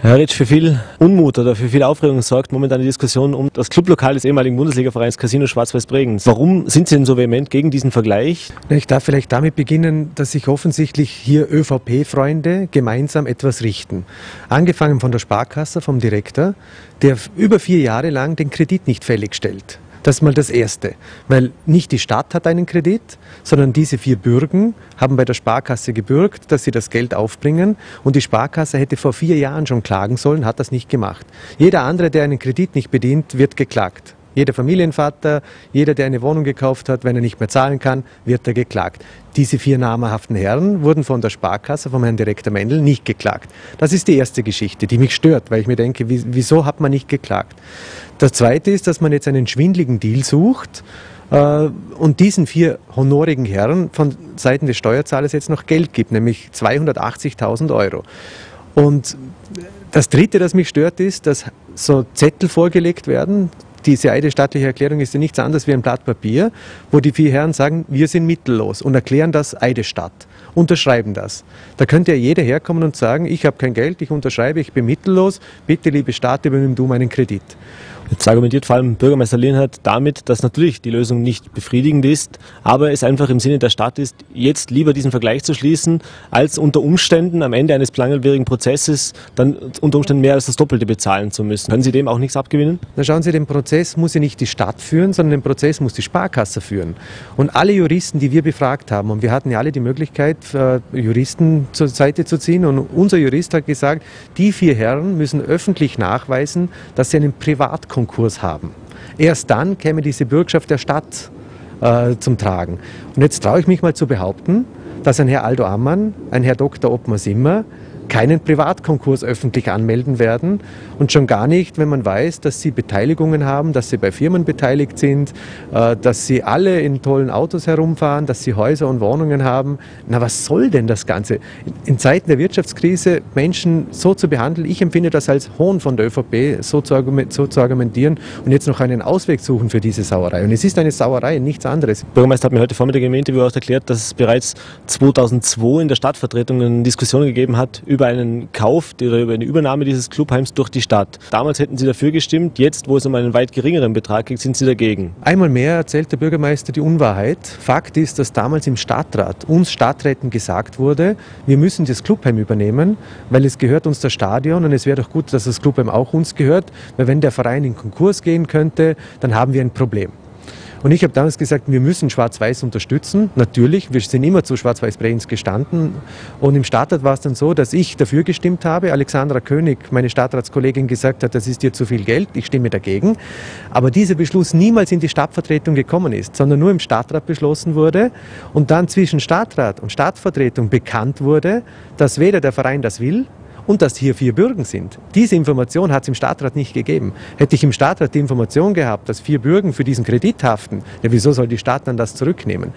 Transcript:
Herr Ritsch, für viel Unmut oder für viel Aufregung sorgt momentan die Diskussion um das Clublokal des ehemaligen Bundesligavereins Casino Schwarz-Weiß-Bregenz. Warum sind Sie denn so vehement gegen diesen Vergleich? Ich darf vielleicht damit beginnen, dass sich offensichtlich hier ÖVP-Freunde gemeinsam etwas richten. Angefangen von der Sparkasse, vom Direktor, der über vier Jahre lang den Kredit nicht fällig stellt. Das ist mal das Erste. Weil nicht die Stadt hat einen Kredit, sondern diese vier Bürgen haben bei der Sparkasse gebürgt, dass sie das Geld aufbringen. Und die Sparkasse hätte vor vier Jahren schon klagen sollen, hat das nicht gemacht. Jeder andere, der einen Kredit nicht bedient, wird geklagt. Jeder Familienvater, jeder, der eine Wohnung gekauft hat, wenn er nicht mehr zahlen kann, wird er geklagt. Diese vier namhaften Herren wurden von der Sparkasse, vom Herrn Direktor Mendel, nicht geklagt. Das ist die erste Geschichte, die mich stört, weil ich mir denke, wieso hat man nicht geklagt? Das zweite ist, dass man jetzt einen schwindligen Deal sucht, äh, und diesen vier honorigen Herren von Seiten des Steuerzahlers jetzt noch Geld gibt, nämlich 280.000 Euro. Und das Dritte, das mich stört, ist, dass so Zettel vorgelegt werden, diese eidesstattliche Erklärung ist ja nichts anderes wie ein Blatt Papier, wo die vier Herren sagen, wir sind mittellos und erklären das Eidesstatt, unterschreiben das. Da könnte ja jeder herkommen und sagen, ich habe kein Geld, ich unterschreibe, ich bin mittellos, bitte liebe Staat, übernimm du meinen Kredit. Jetzt argumentiert vor allem Bürgermeister Lehnhardt damit, dass natürlich die Lösung nicht befriedigend ist, aber es einfach im Sinne der Stadt ist, jetzt lieber diesen Vergleich zu schließen, als unter Umständen am Ende eines langwierigen Prozesses dann unter Umständen mehr als das Doppelte bezahlen zu müssen. Können Sie dem auch nichts abgewinnen? Na schauen Sie, den Prozess muss ja nicht die Stadt führen, sondern den Prozess muss die Sparkasse führen. Und alle Juristen, die wir befragt haben, und wir hatten ja alle die Möglichkeit, äh, Juristen zur Seite zu ziehen, und unser Jurist hat gesagt, die vier Herren müssen öffentlich nachweisen, dass sie einen Privatkunden Konkurs haben. Erst dann käme diese Bürgschaft der Stadt äh, zum Tragen. Und jetzt traue ich mich mal zu behaupten, dass ein Herr Aldo Ammann, ein Herr Dr. Ottmar Simmer keinen Privatkonkurs öffentlich anmelden werden und schon gar nicht, wenn man weiß, dass sie Beteiligungen haben, dass sie bei Firmen beteiligt sind, äh, dass sie alle in tollen Autos herumfahren, dass sie Häuser und Wohnungen haben. Na, was soll denn das Ganze? In Zeiten der Wirtschaftskrise Menschen so zu behandeln, ich empfinde das als Hohn von der ÖVP, so zu, argumentieren und jetzt noch einen Ausweg suchen für diese Sauerei. Und es ist eine Sauerei, nichts anderes. Der Bürgermeister hat mir heute Vormittag im Interview auch erklärt, dass es bereits 2002 in der Stadtvertretung Diskussionen gegeben hat über einen Kauf oder über eine Übernahme dieses Clubheims durch die Stadt. Damals hätten Sie dafür gestimmt, jetzt, wo es um einen weit geringeren Betrag geht, sind Sie dagegen. Einmal mehr erzählt der Bürgermeister die Unwahrheit. Fakt ist, dass damals im Stadtrat uns Stadträten gesagt wurde, wir müssen das Clubheim übernehmen, weil es gehört uns das Stadion und es wäre doch gut, dass das Clubheim auch uns gehört, weil wenn der Verein in Konkurs gehen könnte, dann haben wir ein Problem. Und ich habe damals gesagt, wir müssen Schwarz-Weiß unterstützen. Natürlich, wir sind immer zu Schwarz-Weiß-Bregenz gestanden. Und im Stadtrat war es dann so, dass ich dafür gestimmt habe. Alexandra König, meine Stadtratskollegin, gesagt hat, das ist dir zu viel Geld, ich stimme dagegen. Aber dieser Beschluss niemals in die Stadtvertretung gekommen ist, sondern nur im Stadtrat beschlossen wurde und dann zwischen Stadtrat und Stadtvertretung bekannt wurde, dass weder der Verein das will, und dass hier vier Bürgen sind. Diese Information hat es im Stadtrat nicht gegeben. Hätte ich im Stadtrat die Information gehabt, dass vier Bürgen für diesen Kredit haften, ja, wieso soll die Stadt dann das zurücknehmen?